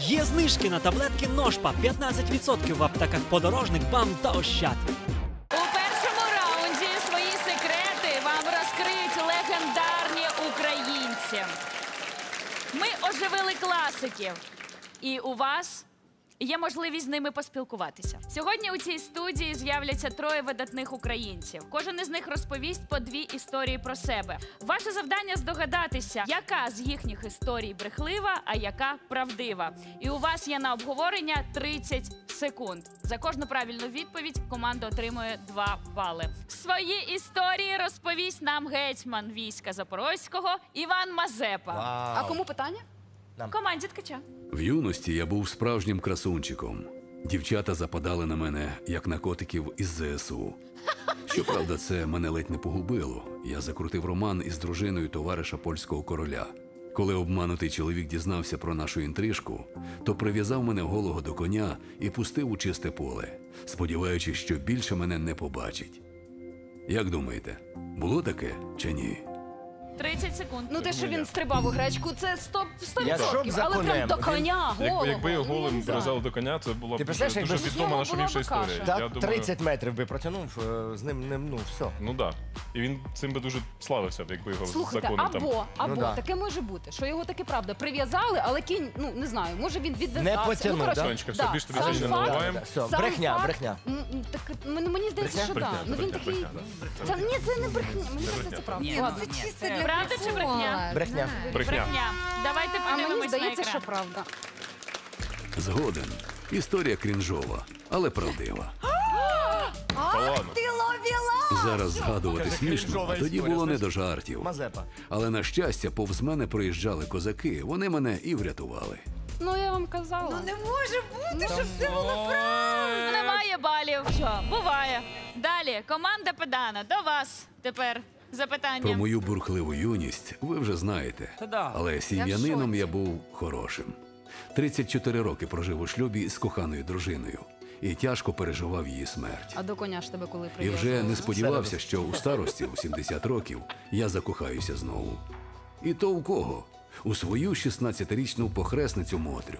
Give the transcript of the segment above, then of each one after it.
Є знижки на таблетки Ножпа 15% в аптеках подорожник, бам та ощад. У першому раунді свої секрети вам розкриють легендарні українці. Ми оживили класиків, і у вас є можливість з ними поспілкуватися. Сьогодні у цій студії з'являться троє видатних українців. Кожен із них розповість по дві історії про себе. Ваше завдання здогадатися, яка з їхніх історій брехлива, а яка правдива. І у вас є на обговорення 30 секунд. За кожну правильну відповідь команда отримує 2 бали. Свої історії розповість нам гетьман війська Запорозького Іван Мазепа. А кому питання? Команді ткача. В юності я був справжнім красунчиком. Дівчата западали на мене, як на котиків із ЗСУ. Щоправда, це мене ледь не погубило. Я закрутив роман із дружиною товариша польського короля. Коли обманутий чоловік дізнався про нашу інтрижку, то прив'язав мене голого до коня і пустив у чисте поле, сподіваючись, що більше мене не побачить. Як думаєте, було таке чи ні? 30 секунд. Ну те, що він стрибав у гречку, це 100%. 100%. За Але прям до коня, Як, голого. якби його Ну, голим прив'язали до коня, це була б Ти дуже, представляєш, дуже якби відома з наша нього була б історія. каша. Я Та думаю, 30 метрів би протягнув е, з ним, не, ну все. Ну так. І він цим би дуже славився, б, якби його Слухайте, законом там. або, або Ну, да. таке може бути, що його таки правда прив'язали, але кінь, ну не знаю, може він відв'язався. Не потягнув, ну, коротше, да? Сонечка, все, да, більше тобі сам сьогодні не факт- наливаємо. Все, сам брехня, факт- брехня. М, м, Так мені, мені здається, що Брехня, так. Ну він брехня, такий. брехня, Це ні, це не брехня. Мені здається, це правда. Ні, Ладно. ну це чисто для Правда чи брехня? Брехня. Брехня. Брехня. Давайте А мені подивимось на здається, що екран. правда. Згоден. Історія крінжова, але правдива. Та ладно. Зараз згадувати Каже, смішно, крінжова а тоді історія, було не знаєш. до жартів. Мазепа. Але на щастя, повз мене проїжджали козаки. Вони мене і врятували. Ну я вам казала. Ну не може бути, щоб це було правда. Немає балів. Що, буває. Далі, команда Педана, до вас тепер запитання. Про мою бурхливу юність ви вже знаєте. Але сім'янином я був хорошим. 34 роки прожив у шлюбі з коханою дружиною і тяжко переживав її смерть. А до коня ж тебе коли І вже не сподівався, що у старості, у 70 років, я закохаюся знову. І то у кого? У свою 16-річну похресницю Мотрю.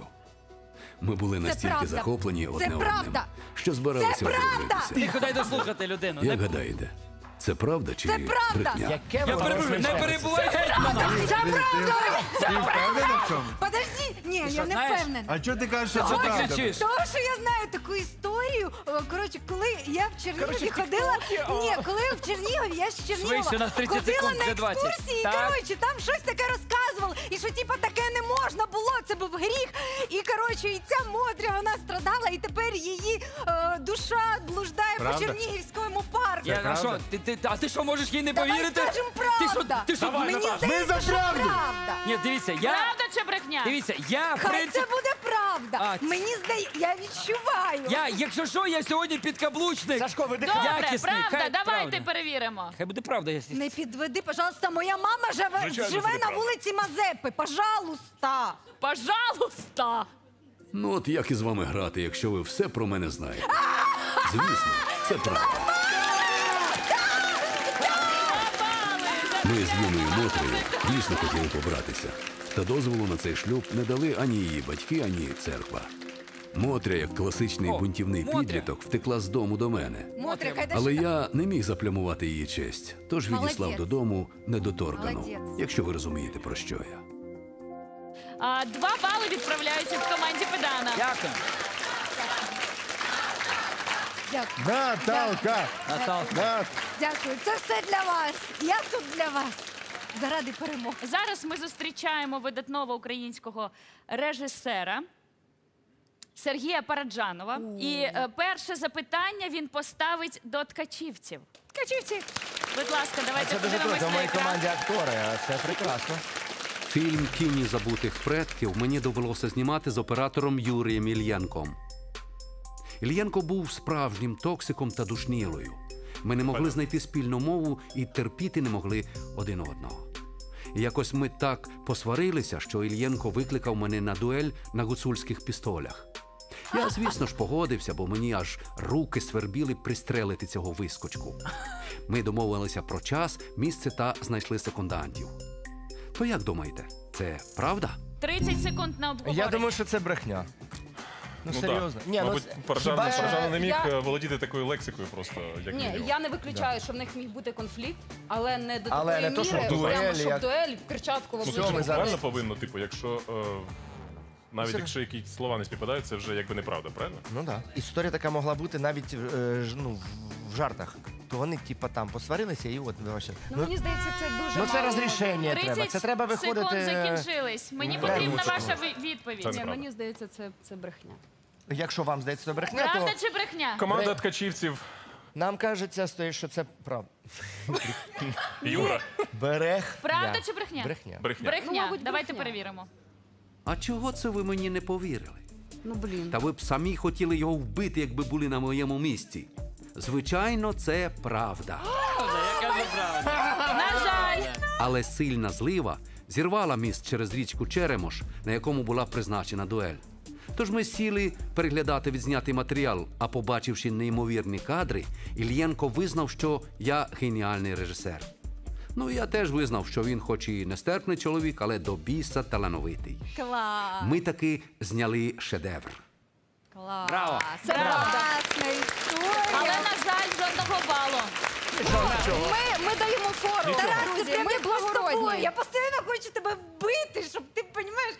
Ми були настільки правда. захоплені одне одним, правда. що збиралися одружитися. Тихо, дай дослухати людину. Як гадаєте, це правда чи Це правда. брехня? Яке Я воно не розміщається? перебувай гетьмана! Це правда! Ти впевнена в цьому? Подожди, ні, я не знаєш? впевнена. А чого ти кажеш, що це Що ти правда? кричиш? Тому що я знаю таку історію. Коротше, коли я в Чернігові ходила. Ні, коли я в Чернігові, я з Чернігова Швидше, у нас 30 ходила секунд, на 20. екскурсії. Так. Коротше, там щось таке розказували. І що типа таке не можна було, це був гріх. І коротше, і ця Мотря вона страдала, і тепер її е, душа блуждає Правда? по Чернігівському парку. Я, а правда? що, ти, ти, а ти що можеш їй не Давай повірити? скажемо Ти що, правда. ти що, Мені Ми здається, за що правду. правда. Ні, дивіться, я... Правда чи брехня? Дивіться, я, в Хай принципі... це буде правда. А, ц- Мені здається, я відчуваю. Я, якщо що, я сьогодні підкаблучник. Сашко, видихай. Добре, якісний, правда, хай давайте правда. перевіримо. Хай буде правда, якщо... Не підведи, пожалуйста, моя мама живе, Звичайно, живе це на правда. вулиці Мазепи. Пожалуйста. Пожалуйста. Ну от як із вами грати, якщо ви все про мене знаєте? Звісно, це правда. Ми з юною Мотрею дійсно хотіли побратися. Та дозволу на цей шлюб не дали ані її батьки, ані церква. Мотря, як класичний О, бунтівний Мотря. підліток, втекла з дому до мене. Мотря, хай Але я не міг заплямувати її честь, тож відіслав Молодець. додому недоторкану, Молодець. якщо ви розумієте, про що я. А, два бали відправляються в команді Педана. Дякую. Дякую. Наталка! Наталка. Нат- Дякую. Це все для вас. Я тут для вас. Заради перемоги. Зараз ми зустрічаємо видатного українського режисера Сергія Параджанова. І е, перше запитання він поставить до ткачівців. Ткачівці. Будь ласка, давайте Це дуже подивимось круто. В на моїй екран. команді актори, а це прекрасно. Фільм Тіні забутих предків мені довелося знімати з оператором Юрієм Ільєнком. Ільєнко був справжнім токсиком та душнілою. Ми не могли знайти спільну мову і терпіти не могли один одного. І якось ми так посварилися, що Ільєнко викликав мене на дуель на гуцульських пістолях. Я, звісно ж, погодився, бо мені аж руки свербіли пристрелити цього вискочку. Ми домовилися про час, місце та знайшли секундантів. То як думаєте, це правда? 30 секунд на обговорення. Я думаю, що це брехня. Ну, Ну, серйозно. Ні, ну, Мабуть, це- Паржан, хіба- Паржан не міг я- е, володіти такою лексикою просто, як Ні, мінімум. я не виключаю, що в них міг бути конфлікт, але не до Але такої не то, що міри, дуель, прямо щоб як- дуель в перчатку в Ну, це ж буквально повинно, типу, якщо е, навіть якщо якісь слова не співпадають, це вже якби неправда, правильно? Ну так. Да. Історія така могла бути навіть е, ж, ну, в- в жартах. То вони, типа, там посварилися і от вообще. Ну, мені здається, це дуже Ну це мало. розрішення 30 треба. Це треба виходити. секунд закінчились. Мені Ну, потрібна лучше ваша ви- відповідь. Це Ні, мені здається, це, це брехня. Якщо вам здається, це брехня, Правда то чи брехня? Команда ткачівців нам кажеться, стоїть, що це правда. Юра. Берег. Правда чи брехня? Брехня. Брехня. Брехня. Ну, мабуть, Давайте брехня. перевіримо. А чого це ви мені не повірили? Ну блін. Та ви б самі хотіли його вбити, якби були на моєму місці. Звичайно, це правда. На жаль, Але сильна злива зірвала міст через річку Черемош, на якому була призначена дуель. Тож ми сіли переглядати відзнятий матеріал, а побачивши неймовірні кадри, Ільєнко визнав, що я геніальний режисер. Ну, я теж визнав, що він, хоч і нестерпний чоловік, але до біса талановитий. Клас. Ми таки зняли шедевр. Клас. Браво. Це правда. Класна історія. але на жаль, жодного балу. Ми, ми даємо фору. Тарас, ми благородні. Я постійно хочу тебе вбити, щоб ти розумієш.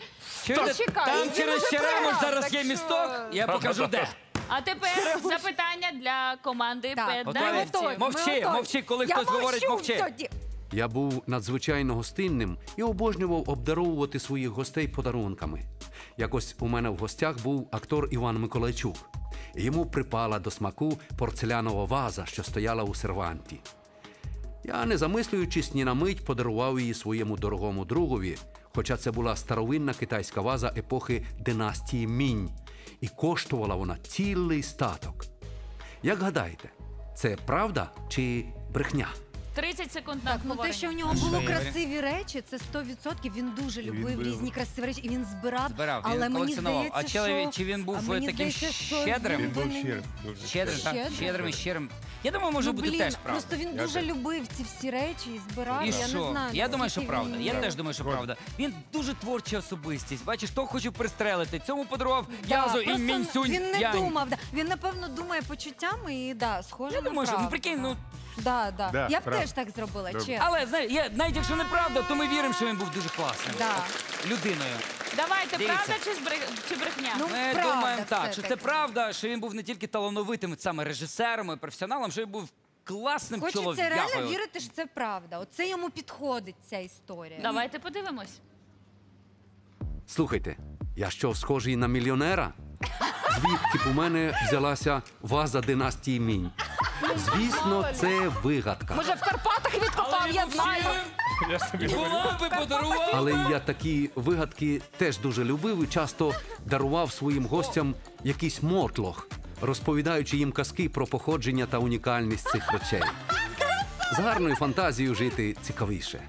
Чуєте, Чекай, там через Черемош зараз є місток, я покажу де. А тепер запитання для команди педагогів. Мовчи, мовчи, коли хтось говорить, мовчу, мовчи. Я був надзвичайно гостинним і обожнював обдаровувати своїх гостей подарунками. Якось у мене в гостях був актор Іван Миколайчук. Йому припала до смаку порцелянова ваза, що стояла у серванті. Я, не замислюючись ні на мить, подарував її своєму дорогому другові, хоча це була старовинна китайська ваза епохи династії Мінь, і коштувала вона цілий статок. Як гадаєте, це правда чи брехня? 30 секунд на Так, ну те, що у нього були Ігоря? красиві речі, це 100%. Він дуже любив різні красиві речі, і він збирав. Збирав, він але мені колекціонував. здається, А чи- що... чи він був а мені таким здається, що щедрим? Він був щирим. дуже Щедрим, так, Щедрим? щедрим і щирим. Я думаю, може Ну, бути блін, теж правда. Просто він Я дуже теж. любив ці всі речі і збирав. І я що? не знаю. я думаю, що правда. Я теж думаю, що правда. Він дуже творча особистість. Бачиш, то хочу пристрелити. Цьому подарував Да, Язу і просто Мінсюнь Він не Янь. думав. Да. Він, напевно, думає почуттями і да, схоже Я на думаю, що ну правду, прикинь, ну Да, да. Да, я б правда. теж так зробила, Добре. чесно. але знаєш, я навіть якщо неправда, то ми віримо, що він був дуже класним. Да. Людиною. Давайте, Дивіться. правда чи, збре- чи брехня? Ну, Ми правда думаємо так, що все-таки. це правда, що він був не тільки талановитим саме режисером і професіоналом, що він був класним Хочеться чоловіком. реально вірити, що це правда. Оце йому підходить ця історія. Давайте подивимось. Слухайте, я що, схожий на мільйонера? Звідки б у мене взялася ваза династії Мінь? Звісно, це вигадка. Може, в Карпатах відкопав, я знаю. Я собі Була подарував. Але я такі вигадки теж дуже любив і часто дарував своїм гостям якийсь мотлох, розповідаючи їм казки про походження та унікальність цих речей. З гарною фантазією жити цікавіше.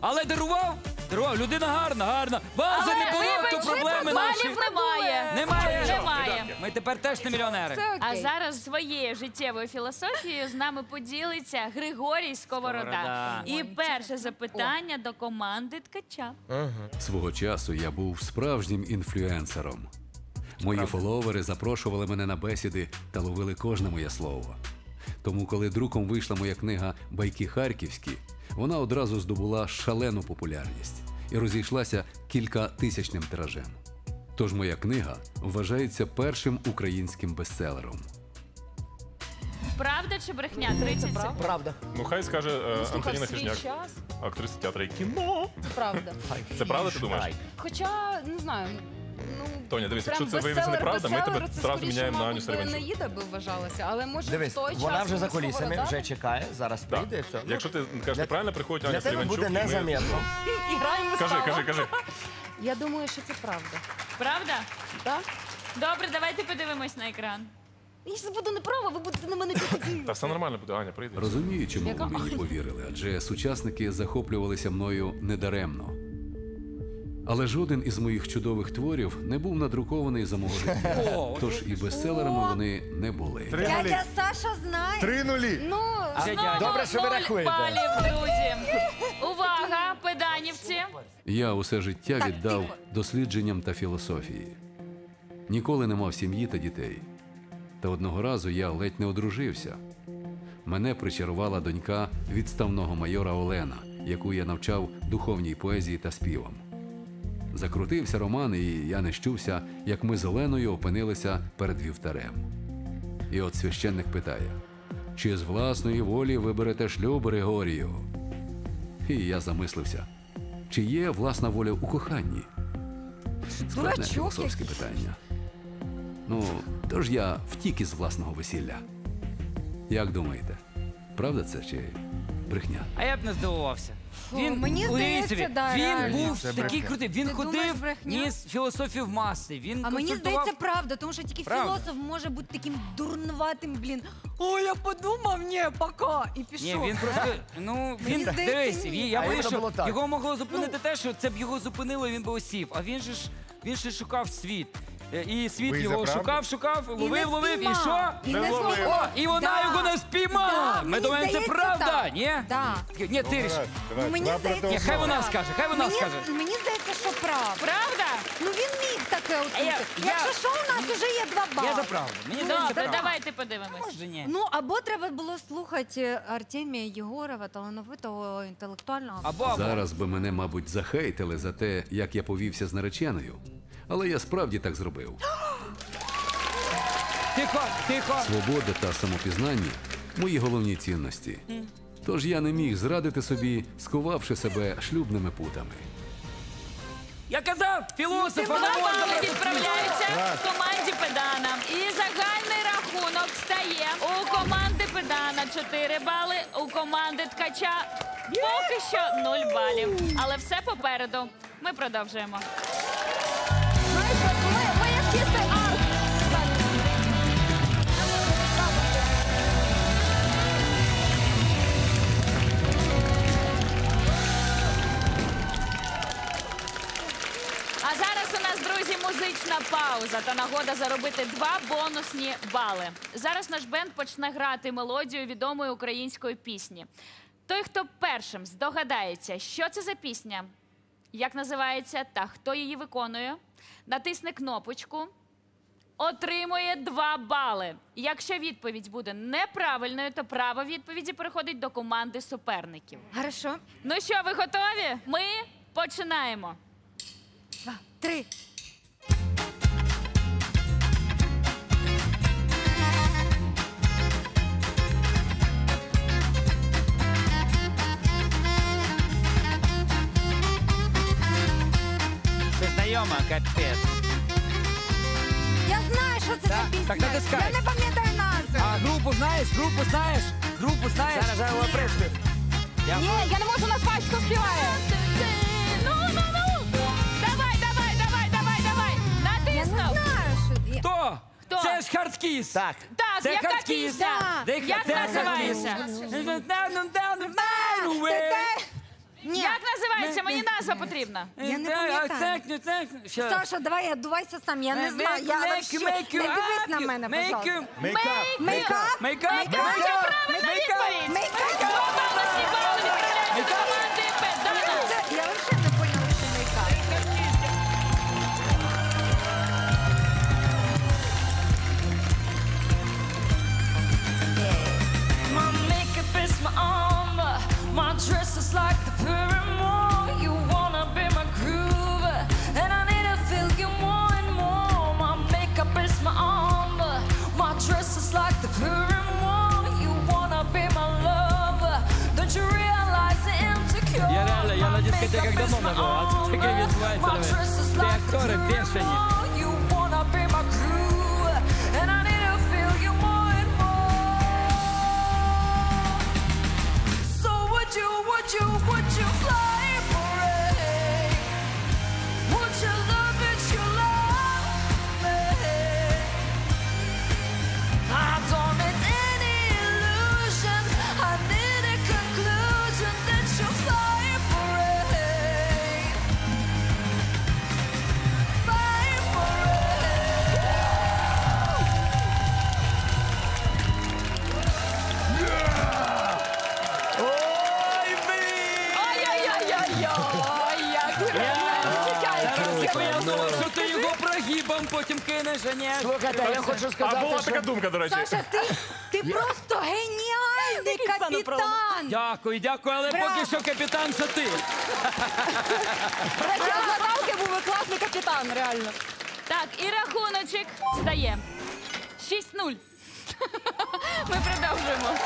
Але дарував, дарував. Людина гарна, гарна. Вази не було, то проблеми наші. балів немає. Немає. Немає. Ми тепер теж не мільйонери. А зараз своєю життєвою філософією з нами поділиться Григорій Сковорода. Сковорода. І перше запитання до команди ткача. Свого часу я був справжнім інфлюенсером. Мої фоловери запрошували мене на бесіди та ловили кожне моє слово. Тому, коли друком вийшла моя книга Байки Харківські, вона одразу здобула шалену популярність і розійшлася кількатисячним тиражем. Тож моя книга вважається першим українським бестселером. Правда чи брехня? 30 секунд. Правда. Ну хай скаже е, Антоніна час, актриса театру і кіно. це правда. Це правда, ти думаєш? Хоча, не знаю, ну... Тоня, дивись, якщо це виявиться неправда, ми тебе зразу міняємо на Аню мабуть, Серванчук. Неїда би вважалася, але може Дивись, в той час... вона вже за кулісами, Сковорода вже чекає, зараз Да. прийде і все. Якщо ти кажеш для- неправильно, приходить Для тебе буде і ми- незаметно. І граємо Кажи, виставу. кажи, кажи. Я думаю, що це правда. Правда? Так? Добре, давайте подивимось на екран. Якщо буду неправа, ви будете на мене піти. Та все нормально буде, Аня, прийде. Розумію, чому ви мені повірили, адже сучасники захоплювалися мною недаремно. Але жоден із моїх чудових творів не був надрукований за мого життя. Тож і бестселерами вони не були. Три нулі. Дядя Саша знає. Три нулі. Ну, Добре, що ви Нуль рахуєте. балів, друзі. Увага, педанівці. Я усе життя віддав дослідженням та філософії. Ніколи не мав сім'ї та дітей. Та одного разу я ледь не одружився. Мене причарувала донька відставного майора Олена, яку я навчав духовній поезії та співам. Закрутився роман, і я не щувся, як ми з Оленою опинилися перед вівтарем. І от священник питає: чи з власної волі ви берете шлюб Григорію? І я замислився, чи є власна воля у коханні? Складне філософське питання. Ну, тож я втік із власного весілля. Як думаєте, правда це чи брехня? А я б не здивувався. Він мені здається, собі, да, він реально. був Це такий брехня. крутий. Він Ти думаєш, ходив, брехня? ніс філософію в маси. Він А мені консультував- здається, правда, тому що тільки Правда. філософ може бути таким дурнуватим, блін. О, я подумав, ні, пока. І пішов. Ні, він просто ну він здається, дивись. ні. Він, я А боюсь, це було що так. його могло зупинити те, що це б його зупинило, і він би осів. А він же ж він ще шукав світ. Е, І світ Ви за його правду? шукав, шукав, ловив, ловив, і що? І не ловив. зловив. О, і вона Да. його не спіймала. Да, Ми мені думаємо, це здається, правда, так. ні? Да. Ні, ти ріш. Ну, мені здається, Ні, хай вона скаже, хай вона скаже. Мені здається, що правда. Правда? Ну він таке от. А я- я- Якщо що, у нас вже є два бали. Я за правду. Мені здається, Добре, правда. давайте подивимось. Може, ні. Ну, або треба було слухати Артемія Єгорова, талановитого інтелектуального. Або або. Зараз би мене, мабуть, захейтили за те, як я повівся з нареченою. Але я справді так зробив. Тихо, тихо. Свобода та самопізнання мої головні цінності. Тож я не міг зрадити собі, сховавши себе шлюбними путами. Я казав, філософа Два не можна бали брати. відправляються команді Педана. І загальний рахунок стає у команди Педана 4 бали, у команди Ткача поки що 0 балів. Але все попереду. Ми продовжуємо. Знаєш, ми, ми як чистий пауза та нагода заробити два бонусні бали. Зараз наш бенд почне грати мелодію відомої української пісні. Той, хто першим здогадається, що це за пісня, як називається та хто її виконує, натисне кнопочку, отримує два бали. Якщо відповідь буде неправильною, то право відповіді переходить до команди суперників. Хорошо. Ну що, ви готові? Ми починаємо. Два, три. Знайома, капець. Я знаю, що це Так, за пісня. так натискай. Я не пам'ятаю назви. А групу знаєш? Групу знаєш? Групу знаєш? Зараз, зараз, опришки. Ні, я не можу назвати, хто співає. Ну, ну, ну! Давай, давай, давай, давай, давай! Я не Натиснув! знаю, що... я- Хто? Хто? Це ж Hardkiss. Так. Так, Це яка Hardkiss. пісня? Де- Як де називається? Ні. Як називається? Мені назва потрібна. Я не пам'ятаю. Саша, давай отдувайся сам, я не знаю. Я вообще... Не дивись на мене, пожалуйста. Make-up. Make-up. Make-up. Це правильна відповідь! Два бонусні дискотеках makeup давно був, а тут armor. відбувається, My диви. Потім кинеш, а ні. Слухайте, я хочу А була що така думка, до речі. Саша, ти, ти просто геніальний капітан! Дякую, дякую, але Браво. поки що капітан це ти. До речі, а з Наталки був класний капітан, реально. Так, і рахуночок стає 6-0. Ми продовжуємо.